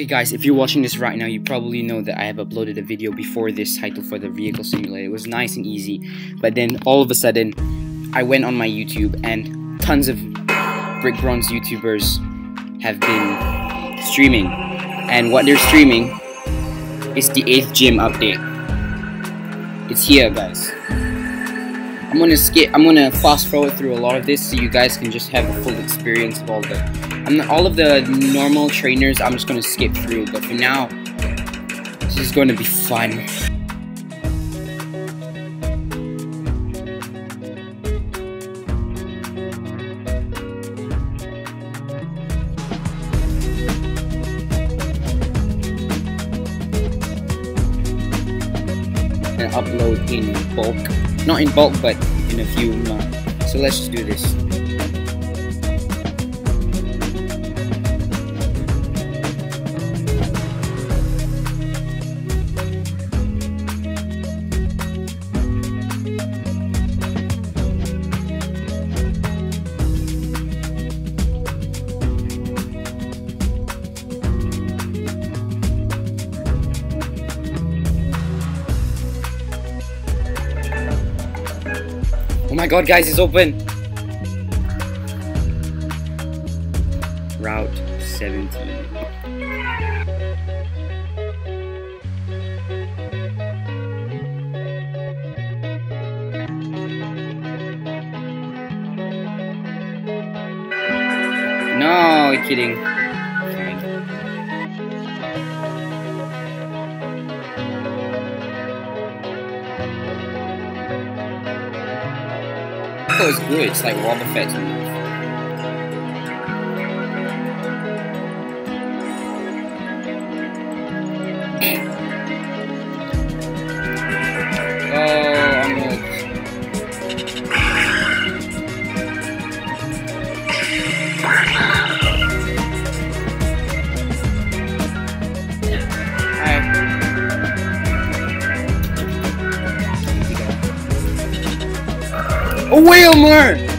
Okay guys, if you're watching this right now, you probably know that I have uploaded a video before this title for the vehicle simulator. It was nice and easy, but then all of a sudden, I went on my YouTube and tons of Brick Bronze YouTubers have been streaming. And what they're streaming is the 8th gym update. It's here guys. I'm gonna skip. I'm gonna fast forward through a lot of this so you guys can just have a full experience of all the, I'm all of the normal trainers. I'm just gonna skip through, but for now, this is to be fun. And upload in bulk not in bulk, but in a few months. So let's just do this. God, guys, it's open! Route 17. No, kidding. Is good. It's like Boba Fett. A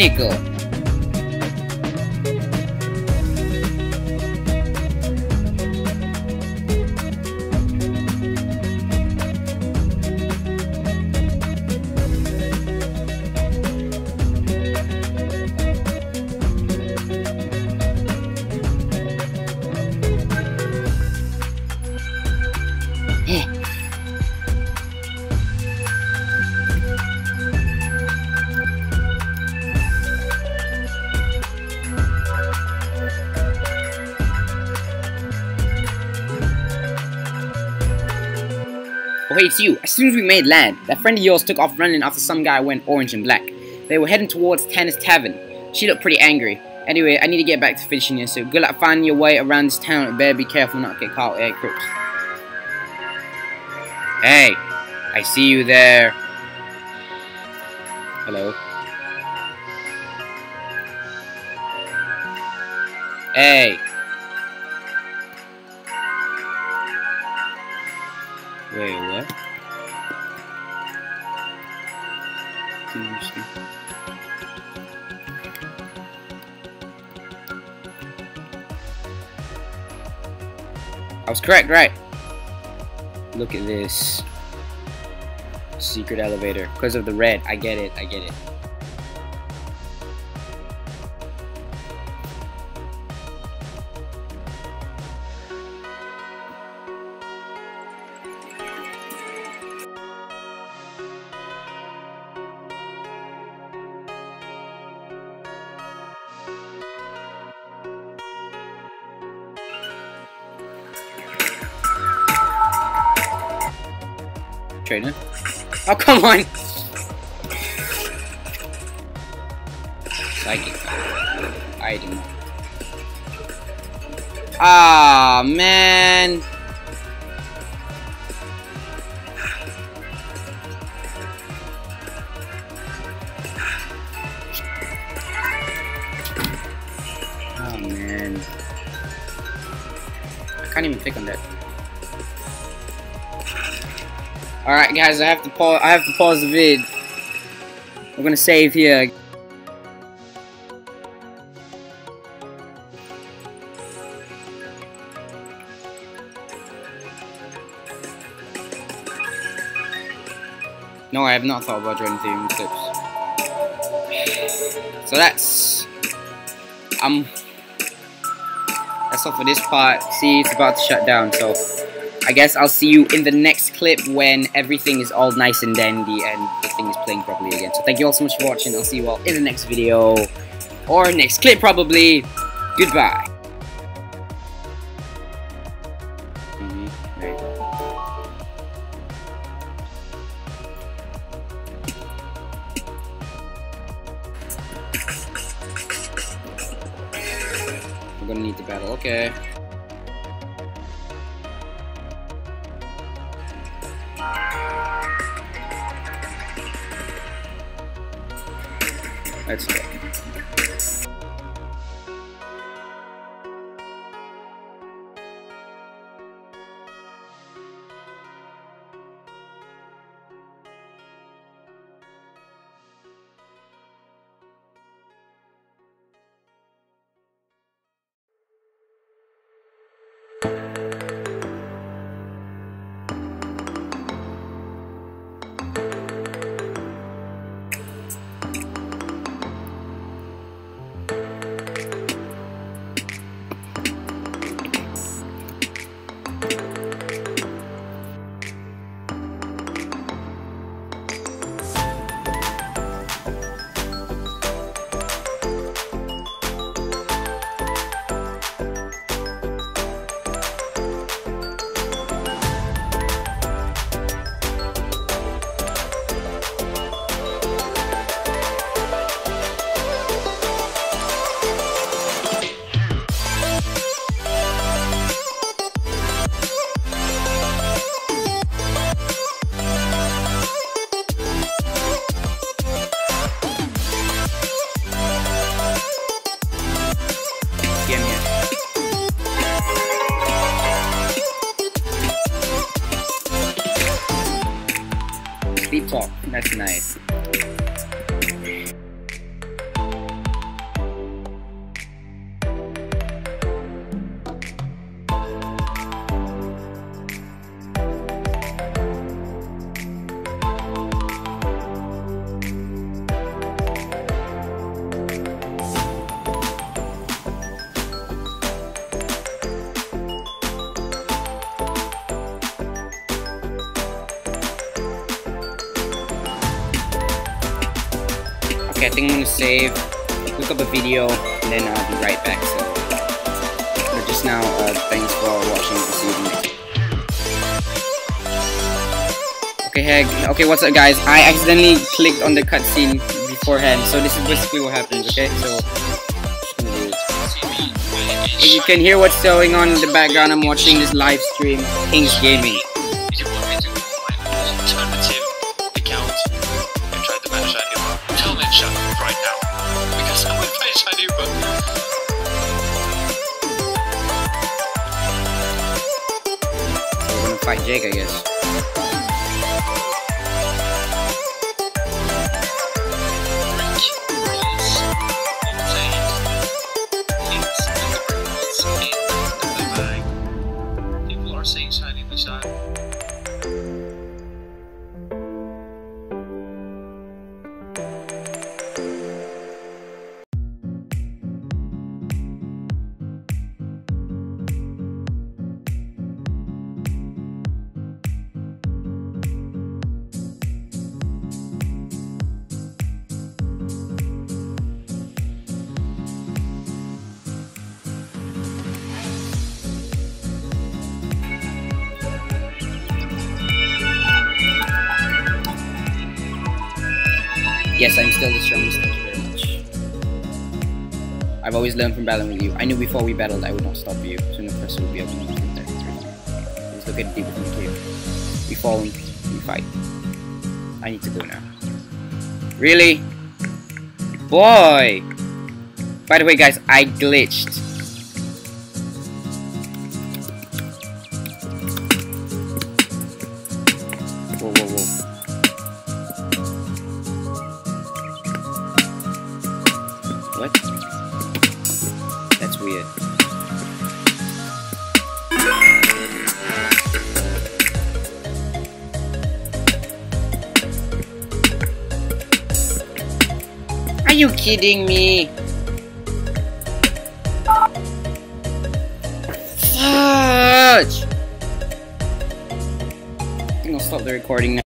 Mecánico. Oh hey, it's you. As soon as we made land, that friend of yours took off running after some guy went orange and black. They were heading towards Tanner's Tavern. She looked pretty angry. Anyway, I need to get back to finishing here, so good luck finding your way around this town. and Better be careful not to get caught eh, with crooks. Hey, I see you there. Hello. Hey, Wait, what? Interesting. I was correct, right? Look at this. Secret elevator. Because of the red. I get it, I get it. Trainer. Oh, come on! Psychic. I do not. Ah, man! Oh, man. I can't even pick on that. Alright guys, I have to pause I have to pause the vid. I'm gonna save here. No, I have not thought about joining Ethereum clips. So that's um that's all for this part. See it's about to shut down, so I guess I'll see you in the next clip when everything is all nice and dandy and the thing is playing properly again. So thank you all so much for watching. I'll see you all in the next video. Or next clip probably. Goodbye. We're gonna need the battle, okay. Okay, I think I'm gonna save, look up a video, and then I'll be right back. So, but just now, uh, thanks for watching this evening. Okay, hey, Okay, what's up, guys? I accidentally clicked on the cutscene beforehand, so this is basically what happens. Okay, so if you can hear what's going on in the background, I'm watching this live stream, Kings Gaming. Fight Jake, I guess. Yes, I'm still the strongest, thank you very much. I've always learned from battling with you. I knew before we battled I would not stop you, so no person would be able to use the 33. Let's look at deep within the cave. We fall we fight. I need to go now. Really? Boy! By the way, guys, I glitched. Whoa, whoa, whoa. You kidding me? Fudge! I think I'll stop the recording now.